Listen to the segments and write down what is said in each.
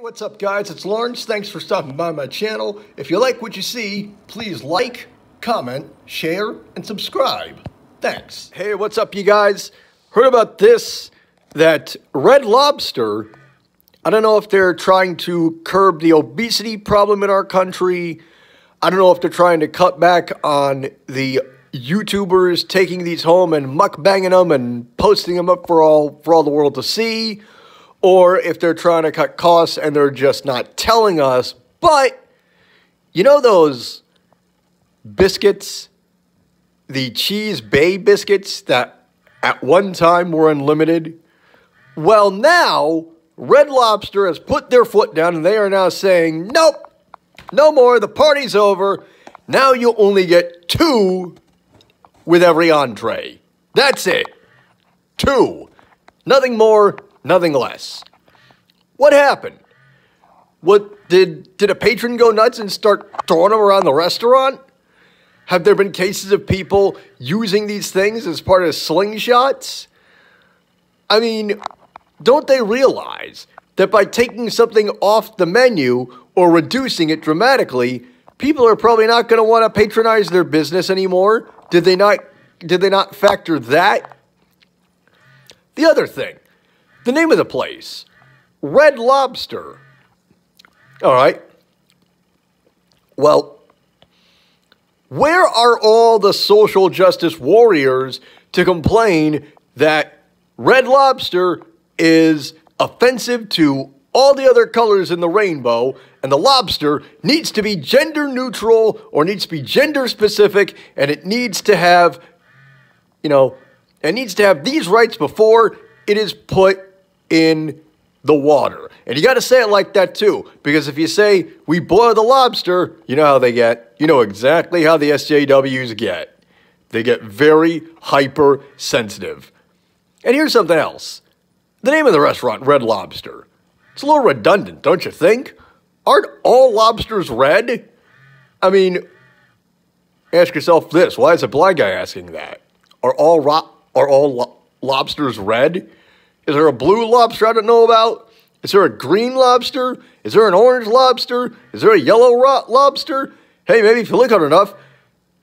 what's up guys? It's Lawrence. Thanks for stopping by my channel. If you like what you see, please like, comment, share, and subscribe. Thanks. Hey, what's up you guys? Heard about this, that Red Lobster, I don't know if they're trying to curb the obesity problem in our country. I don't know if they're trying to cut back on the YouTubers taking these home and mukbanging them and posting them up for all for all the world to see or if they're trying to cut costs and they're just not telling us. But you know those biscuits, the Cheese Bay biscuits that at one time were unlimited? Well, now Red Lobster has put their foot down and they are now saying, nope, no more, the party's over. Now you only get two with every entree. That's it. Two. Nothing more, nothing less. What happened? What did did a patron go nuts and start throwing them around the restaurant? Have there been cases of people using these things as part of slingshots? I mean, don't they realize that by taking something off the menu or reducing it dramatically, people are probably not going to want to patronize their business anymore? Did they not did they not factor that? The other thing, the name of the place, Red Lobster. All right. Well, where are all the social justice warriors to complain that Red Lobster is offensive to all the other colors in the rainbow, and the lobster needs to be gender neutral or needs to be gender specific, and it needs to have, you know, it needs to have these rights before it is put in the water. And you got to say it like that too, because if you say we boil the lobster, you know how they get. You know exactly how the SJWs get. They get very hypersensitive. And here's something else. The name of the restaurant, Red Lobster. It's a little redundant, don't you think? Aren't all lobsters red? I mean, ask yourself this: Why is a blind guy asking that? Are all ro- are all lo- lobsters red? Is there a blue lobster I don't know about? Is there a green lobster? Is there an orange lobster? Is there a yellow rot lobster? Hey, maybe if you look hard enough,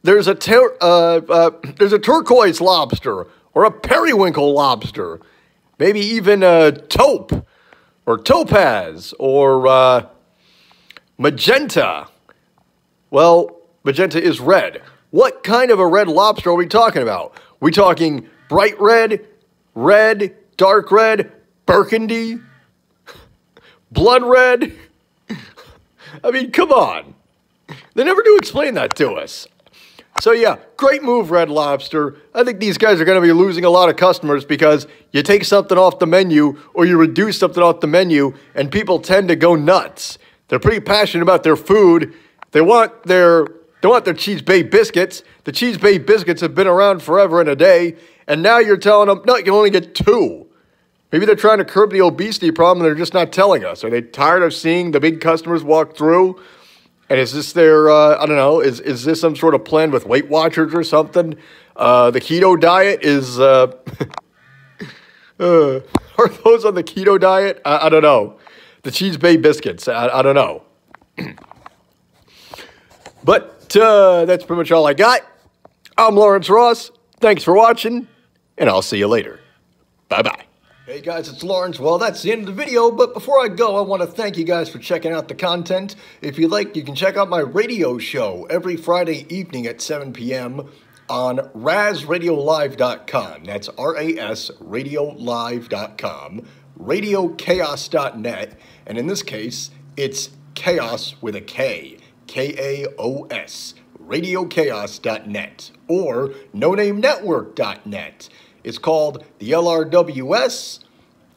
there's a ter- uh, uh, there's a turquoise lobster or a periwinkle lobster, maybe even a taupe or topaz or uh, magenta. Well, magenta is red. What kind of a red lobster are we talking about? We talking bright red, red, dark red, burgundy, blood red. I mean, come on. They never do explain that to us. So, yeah, great move, Red Lobster. I think these guys are going to be losing a lot of customers because you take something off the menu or you reduce something off the menu and people tend to go nuts. They're pretty passionate about their food. They want their they want their cheese bay biscuits. The cheese bay biscuits have been around forever and a day, and now you're telling them, no, you only get two. Maybe they're trying to curb the obesity problem and they're just not telling us. Are they tired of seeing the big customers walk through? And is this their, uh, I don't know, is, is this some sort of plan with Weight Watchers or something? Uh, the keto diet is, uh, uh, are those on the keto diet? I, I don't know. The Cheese Bay Biscuits, I, I don't know. but uh, that's pretty much all I got. I'm Lawrence Ross. Thanks for watching, and I'll see you later. Bye bye. Hey guys, it's Lawrence. Well, that's the end of the video, but before I go, I want to thank you guys for checking out the content. If you like, you can check out my radio show every Friday evening at 7 p.m. on rasradiolive.com. That's R-A-S radiolive.com, radiokaos.net, and in this case, it's chaos with a K, K-A-O-S, radiokaos.net, or nonamenetwork.net. It's called the LRWS,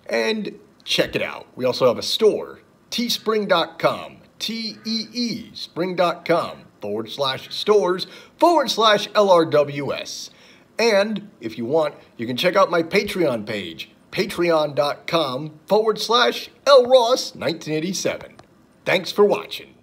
and check it out. We also have a store, teespring.com, T-E-E, spring.com, forward slash stores, forward slash LRWS. And if you want, you can check out my Patreon page, patreon.com forward slash LRoss1987. Thanks for watching.